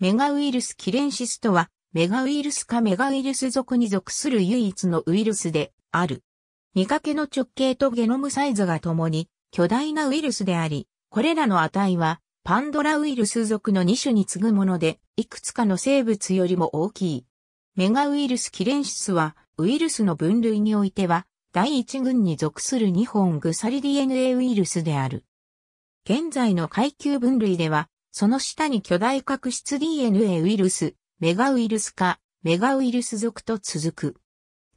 メガウイルスキレンシスとは、メガウイルスかメガウイルス属に属する唯一のウイルスである。見かけの直径とゲノムサイズがともに巨大なウイルスであり、これらの値はパンドラウイルス属の2種に次ぐもので、いくつかの生物よりも大きい。メガウイルスキレンシスは、ウイルスの分類においては、第一群に属する2本グサリ DNA ウイルスである。現在の階級分類では、その下に巨大角質 DNA ウイルス、メガウイルス化、メガウイルス属と続く。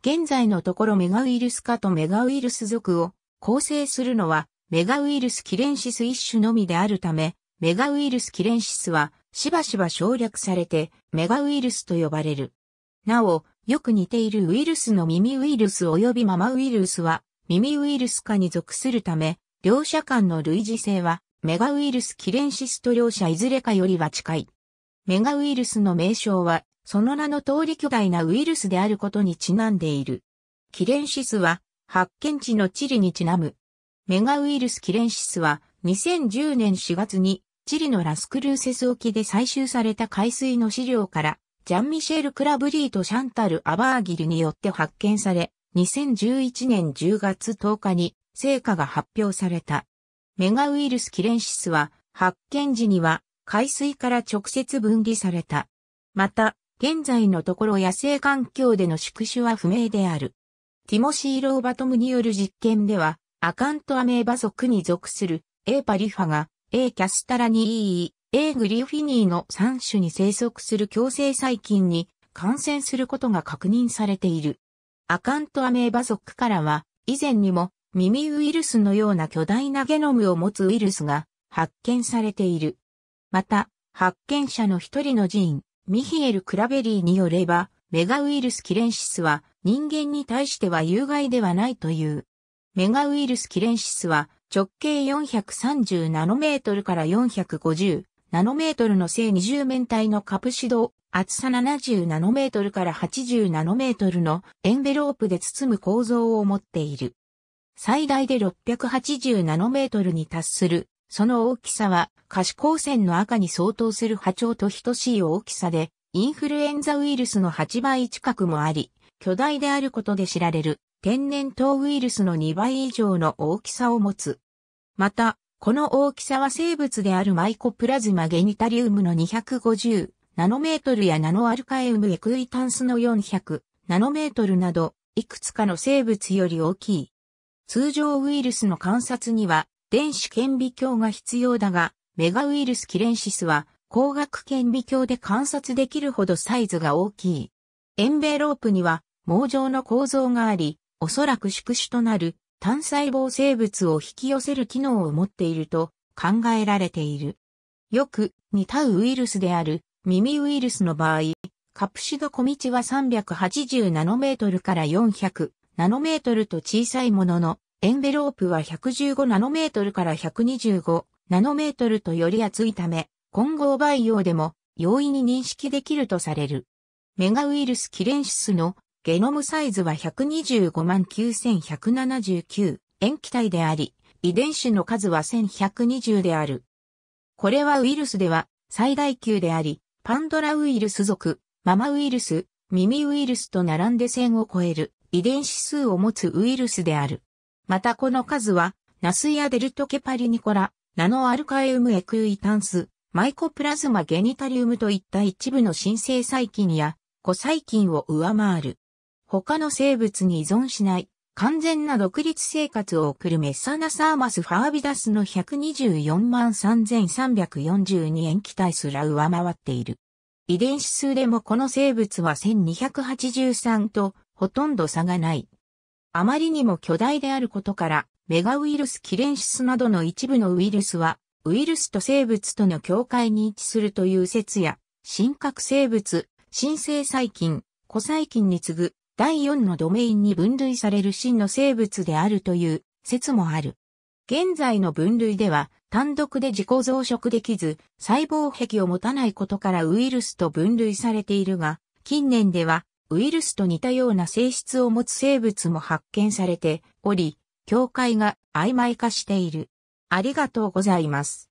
現在のところメガウイルス化とメガウイルス属を構成するのはメガウイルスキレンシス一種のみであるため、メガウイルスキレンシスはしばしば省略されてメガウイルスと呼ばれる。なお、よく似ているウイルスの耳ウイルス及びママウイルスは耳ウイルス化に属するため、両者間の類似性はメガウイルスキレンシスと両者いずれかよりは近い。メガウイルスの名称はその名の通り巨大なウイルスであることにちなんでいる。キレンシスは発見地のチリにちなむ。メガウイルスキレンシスは2010年4月にチリのラスクルーセス沖で採集された海水の資料からジャン・ミシェル・クラブリーとシャンタル・アバーギルによって発見され、2011年10月10日に成果が発表された。メガウイルスキレンシスは発見時には海水から直接分離された。また、現在のところ野生環境での宿主は不明である。ティモシー・ローバトムによる実験では、アカントアメーバ属に属する A パリファが A キャスタラニー A グリフィニーの3種に生息する共生細菌に感染することが確認されている。アカントアメーバ属からは以前にも耳ウイルスのような巨大なゲノムを持つウイルスが発見されている。また、発見者の一人の寺院、ミヒエル・クラベリーによれば、メガウイルスキレンシスは人間に対しては有害ではないという。メガウイルスキレンシスは直径430ナノメートルから450ナノメートルの正二重面体のカプシド、厚さ70ナノメートルから80ナノメートルのエンベロープで包む構造を持っている。最大で680ナノメートルに達するその大きさは可視光線の赤に相当する波長と等しい大きさで、インフルエンザウイルスの8倍近くもあり、巨大であることで知られる天然痘ウイルスの2倍以上の大きさを持つ。また、この大きさは生物であるマイコプラズマゲニタリウムの250ナノメートルやナノアルカエウムエクイタンスの400ナノメートルなど、いくつかの生物より大きい。通常ウイルスの観察には電子顕微鏡が必要だが、メガウイルスキレンシスは光学顕微鏡で観察できるほどサイズが大きい。エンベロープには網状の構造があり、おそらく宿主となる単細胞生物を引き寄せる機能を持っていると考えられている。よく似たウイルスである耳ウイルスの場合、カプシド小道は380ナノメートルから400ナノメートルと小さいものの、エンベロープは115ナノメートルから125ナノメートルとより厚いため、混合培養でも容易に認識できるとされる。メガウイルスキレンシスのゲノムサイズは125万9179塩基体であり、遺伝子の数は1120である。これはウイルスでは最大級であり、パンドラウイルス属、ママウイルス、耳ウイルスと並んで線を超える遺伝子数を持つウイルスである。またこの数は、ナスやデルトケパリニコラ、ナノアルカエウムエクイタンス、マイコプラズマゲニタリウムといった一部の新生細菌や古細菌を上回る。他の生物に依存しない完全な独立生活を送るメッサナサーマスファービダスの124万3342塩基体すら上回っている。遺伝子数でもこの生物は1283とほとんど差がない。あまりにも巨大であることから、メガウイルスキレンシスなどの一部のウイルスは、ウイルスと生物との境界に位置するという説や、真核生物、新生細菌、古細菌に次ぐ第4のドメインに分類される真の生物であるという説もある。現在の分類では単独で自己増殖できず細胞壁を持たないことからウイルスと分類されているが、近年ではウイルスと似たような性質を持つ生物も発見されており、境界が曖昧化している。ありがとうございます。